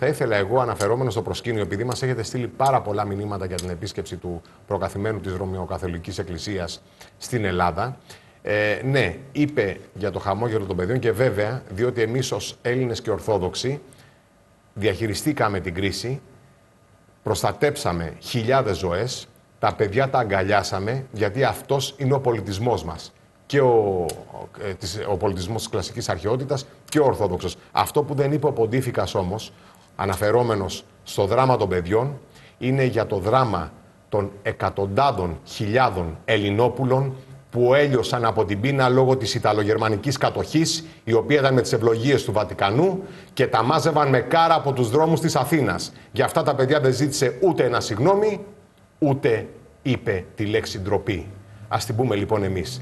Θα ήθελα εγώ, αναφερόμενος στο προσκήνιο, επειδή μας έχετε στείλει πάρα πολλά μηνύματα για την επίσκεψη του προκαθημένου της Ρωμαιοκαθολικής Εκκλησίας στην Ελλάδα. Ε, ναι, είπε για το χαμόγελο των παιδιών και βέβαια, διότι εμείς ως Έλληνες και Ορθόδοξοι διαχειριστήκαμε την κρίση, προστατέψαμε χιλιάδες ζωές, τα παιδιά τα αγκαλιάσαμε, γιατί αυτός είναι ο πολιτισμός μας. Και ο, ε, της, ο πολιτισμός της κλασικής αρχαιότητας και ο Ορθόδοξος. Αυτό που δεν είπε ο Ποντίφικας όμως, αναφερόμενος στο δράμα των παιδιών, είναι για το δράμα των εκατοντάδων χιλιάδων Ελληνόπουλων που έλειωσαν από την πείνα λόγω της Ιταλογερμανικής κατοχής, η οποία ήταν με τις ευλογίες του Βατικανού και τα μάζευαν με κάρα από τους δρόμους της Αθήνας. Για αυτά τα παιδιά δεν ζήτησε ούτε ένα συγγνώμη, ούτε είπε τη λέξη ντροπή. Ας την πούμε λοιπόν εμείς.